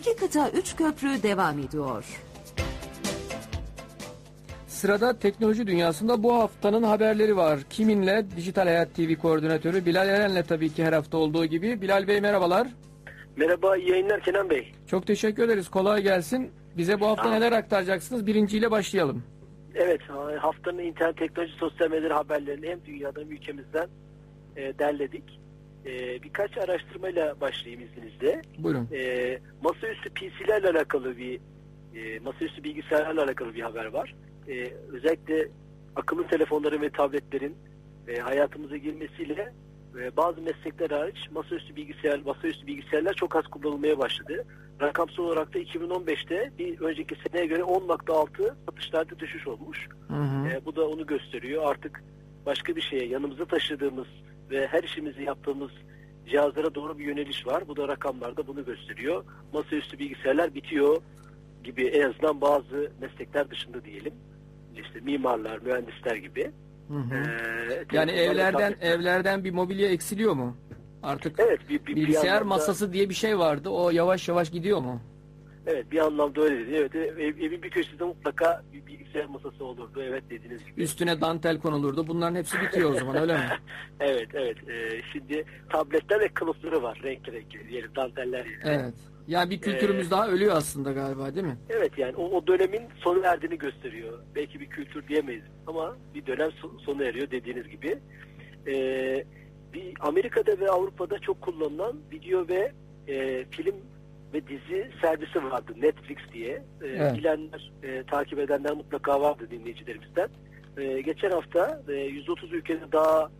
İki kıta üç köprü devam ediyor. Sırada teknoloji dünyasında bu haftanın haberleri var. Kiminle? Dijital Hayat TV koordinatörü Bilal Eren'le tabii ki her hafta olduğu gibi. Bilal Bey merhabalar. Merhaba, iyi yayınlar Kenan Bey. Çok teşekkür ederiz. Kolay gelsin. Bize bu hafta ol. neler aktaracaksınız? Birinciyle başlayalım. Evet, haftanın internet teknoloji sosyal medya haberlerini hem dünyadan hem ülkemizden e, derledik. E, birkaç araştırmayla başlayayım izninizle. Buyurun. E, masaüstü PC'lerle alakalı bir, e, masaüstü bilgisayarlarla alakalı bir haber var. E, özellikle akıllı telefonların ve tabletlerin e, hayatımıza girmesiyle e, bazı meslekler hariç masaüstü bilgisayar, masaüstü bilgisayarlar çok az kullanılmaya başladı. Rakamsal olarak da 2015'te bir önceki seneye göre 10.6 satışlarda düşüş olmuş. Hı hı. E, bu da onu gösteriyor. Artık başka bir şeye yanımıza taşıdığımız ve her işimizi yaptığımız cihazlara doğru bir yöneliş var. Bu da rakamlarda bunu gösteriyor. Masaüstü bilgisayarlar bitiyor gibi en azından bazı meslekler dışında diyelim. İşte mimarlar, mühendisler gibi. Hı hı. Ee, Yani evlerden tabletler. evlerden bir mobilya eksiliyor mu? Artık Evet, bir, bir, bir bilgisayar anlamda- masası diye bir şey vardı. O yavaş yavaş gidiyor mu? Evet, bir anlamda öyle dedi. Evet, ev, evin bir köşesinde mutlaka bir bilgisayar masası olurdu. Evet dediğiniz gibi. Üstüne dantel konulurdu. Bunların hepsi bitiyor o zaman öyle mi? Evet, evet. Ee, şimdi tabletler ve kılıfları var. Renkli renkli diyelim, danteller yerine. Evet. Yani bir kültürümüz Ee, daha ölüyor aslında galiba değil mi? Evet yani o, o dönemin sona erdiğini gösteriyor. Belki bir kültür diyemeyiz ama bir dönem so- sona eriyor dediğiniz gibi. Ee, bir Amerika'da ve Avrupa'da çok kullanılan video ve e, film ve dizi servisi vardı Netflix diye. Ee, Evet. Bilenler, e, takip edenler mutlaka vardı dinleyicilerimizden. Ee, geçen hafta e, 130 ülkede daha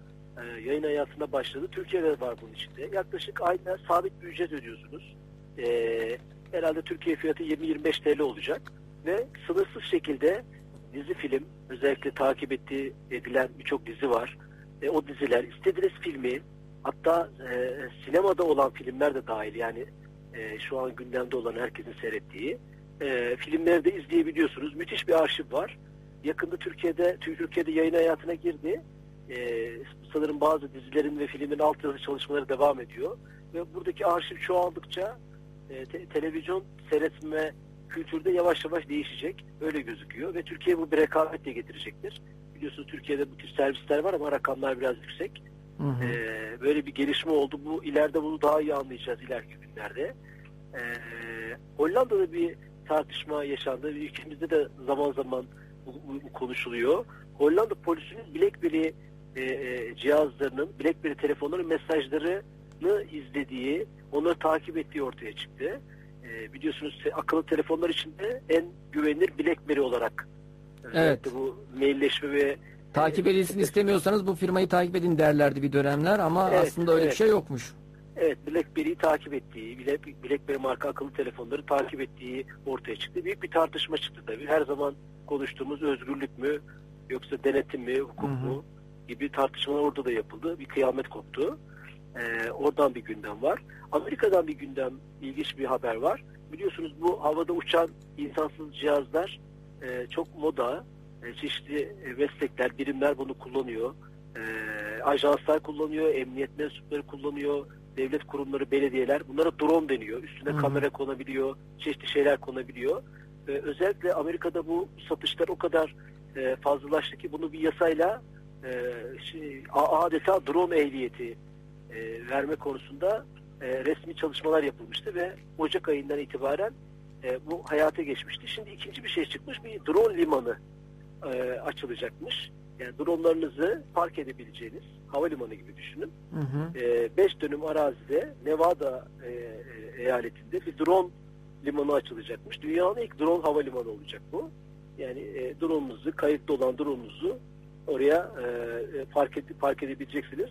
e, yayın hayatına başladı. Türkiye'de var bunun içinde. Yaklaşık ayda sabit bir ücret ödüyorsunuz. Ee, herhalde Türkiye fiyatı 20-25 TL olacak ve sınırsız şekilde dizi film özellikle takip ettiği edilen birçok dizi var. E, o diziler istediğiniz filmi hatta e, sinemada olan filmler de dahil yani e, şu an gündemde olan herkesin seyrettiği e, filmleri de izleyebiliyorsunuz. Müthiş bir arşiv var. Yakında Türkiye'de Türkiye'de yayın hayatına girdi. E, sanırım bazı dizilerin ve filmin altyazı çalışmaları devam ediyor. Ve buradaki arşiv çoğaldıkça e, te- televizyon seyretme kültürde yavaş yavaş değişecek. Öyle gözüküyor ve Türkiye bu bir rekabet de getirecektir. Biliyorsunuz Türkiye'de bu tür servisler var ama rakamlar biraz yüksek. Hı hı. Ee, böyle bir gelişme oldu. Bu ileride bunu daha iyi anlayacağız ileriki günlerde. Ee, Hollanda'da bir tartışma yaşandı. Ülkemizde de zaman zaman bu, bu- bu konuşuluyor. Hollanda polisinin BlackBerry e, e, cihazlarının, BlackBerry telefonların mesajlarını izlediği, onları takip ettiği ortaya çıktı. Ee, biliyorsunuz akıllı telefonlar içinde en güvenilir BlackBerry olarak özellikle bu mailleşme ve Takip edilsin istemiyorsanız bu firmayı takip edin derlerdi bir dönemler ama Evet, aslında öyle bir evet. şey yokmuş. Evet, BlackBerry'yi takip ettiği, Black- BlackBerry marka akıllı telefonları takip ettiği ortaya çıktı. Büyük bir tartışma çıktı tabii. Her zaman konuştuğumuz özgürlük mü yoksa denetim mi, hukuk Hı hı. mu gibi tartışmalar orada da yapıldı. Bir kıyamet koptu. Ee, oradan bir gündem var. Amerika'dan bir gündem, ilginç bir haber var. Biliyorsunuz bu havada uçan insansız cihazlar e, çok moda. E, çeşitli e, meslekler, birimler bunu kullanıyor. E, ajanslar kullanıyor, emniyet mensupları kullanıyor, devlet kurumları, belediyeler. Bunlara drone deniyor. Üstüne hı. kamera konabiliyor, çeşitli şeyler konabiliyor. E, özellikle Amerika'da bu satışlar o kadar e, fazlalaştı ki bunu bir yasayla e, şey, adeta drone ehliyeti e, verme konusunda e, resmi çalışmalar yapılmıştı ve Ocak ayından itibaren e, bu hayata geçmişti. Şimdi ikinci bir şey çıkmış, bir drone limanı e, açılacakmış. Yani dronlarınızı park edebileceğiniz havalimanı gibi düşünün. Hı hı. 5 dönüm arazide Nevada e, e, eyaletinde bir drone limanı açılacakmış. Dünyanın ilk drone havalimanı olacak bu. Yani e, drone'unuzu, kayıtlı olan drone'unuzu oraya e, e, park, ed- park edebileceksiniz.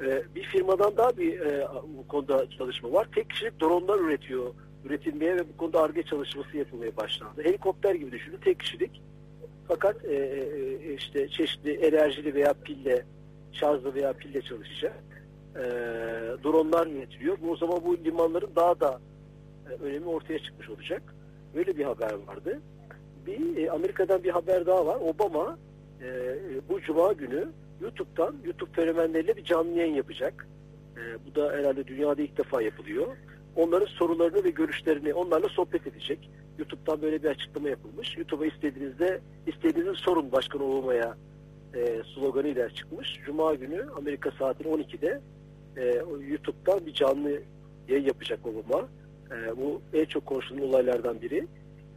E, bir firmadan daha bir e, bu konuda çalışma var. Tek kişilik drone'lar üretiyor, üretilmeye ve bu konuda ARGE çalışması yapılmaya başlandı. Helikopter gibi düşünün, tek kişilik. Fakat e, e, işte çeşitli enerjili veya pille, şarjlı veya pille çalışacak e, dronlar üretiliyor. Bu o zaman bu limanların daha da e, önemi ortaya çıkmış olacak. Böyle bir haber vardı. Bir e, Amerika'dan bir haber daha var. Obama e, e, bu cuma günü YouTube'dan YouTube fenomenleriyle bir canlı yayın yapacak. E, bu da herhalde dünyada ilk defa yapılıyor. onların sorularını ve görüşlerini onlarla sohbet edecek. YouTube'dan böyle bir açıklama yapılmış. YouTube'a istediğinizde istediğiniz sorun başkan olmaya e, sloganıyla çıkmış. Cuma günü Amerika saatinin 12'de e, YouTube'dan bir canlı yayın yapacak Obama. E, bu en çok konuşulan olaylardan biri.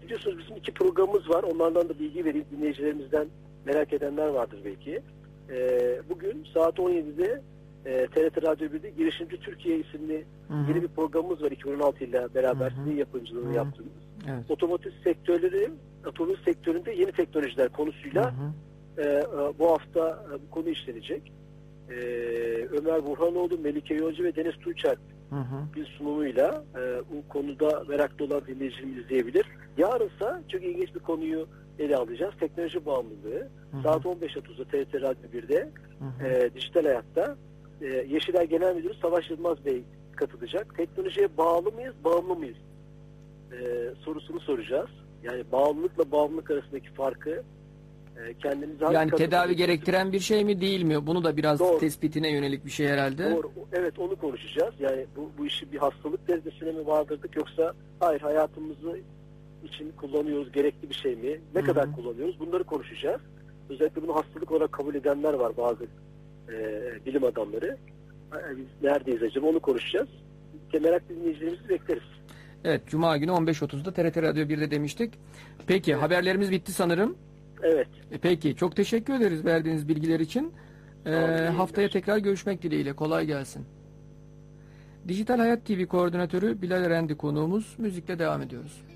Biliyorsunuz bizim iki programımız var. Onlardan da bilgi vereyim. Dinleyicilerimizden merak edenler vardır belki. E, bugün saat 17'de e, TRT Radyo 1'de Girişimci Türkiye isimli Hı hı. yeni bir programımız var 2016 ile beraber sizin yapımcılığını Hı. yaptığımız. Evet. Otomotiv sektörleri, otomotiv sektöründe yeni teknolojiler Hı konusuyla hı. e, e, bu hafta e, bu konu işlenecek. E, Ömer Burhanoğlu, Melike Yolcu ve Deniz Tuğçer Hı hı. bir sunumuyla e, bu konuda meraklı olan dinleyicilerimiz izleyebilir. Yarınsa çok ilginç bir konuyu ele alacağız. Teknoloji bağımlılığı. Hı hı. Saat 15.30'da TRT Radyo 1'de Hı hı. e, Dijital Hayat'ta e, Yeşilay Genel Müdürü Savaş Yılmaz Bey katılacak. Teknolojiye bağlı mıyız, bağımlı mıyız e, sorusunu soracağız. Yani bağımlılıkla bağımlılık arasındaki farkı e, kendinize hangi Yani tedavi gerektiren bir şey mi değil mi? Bunu da biraz Doğru. tespitine yönelik bir şey herhalde. Doğru. Evet onu konuşacağız. Yani bu, bu işi bir hastalık derecesine mi vardırdık yoksa hayır hayatımızı için kullanıyoruz gerekli bir şey mi? Ne Hı hı. kadar kullanıyoruz? Bunları konuşacağız. Özellikle bunu hastalık olarak kabul edenler var bazı e, bilim adamları. Biz neredeyiz acaba onu konuşacağız. Meraklı dinleyicilerimizi bekleriz. Evet, Cuma günü 15.30'da TRT Radyo 1'de demiştik. Peki, Evet. haberlerimiz bitti sanırım. Evet. E, Peki, çok teşekkür ederiz verdiğiniz bilgiler için. E, haftaya tekrar görüşmek dileğiyle. Kolay gelsin. Dijital Hayat TV koordinatörü Bilal Erendi konuğumuz. Müzikle devam ediyoruz.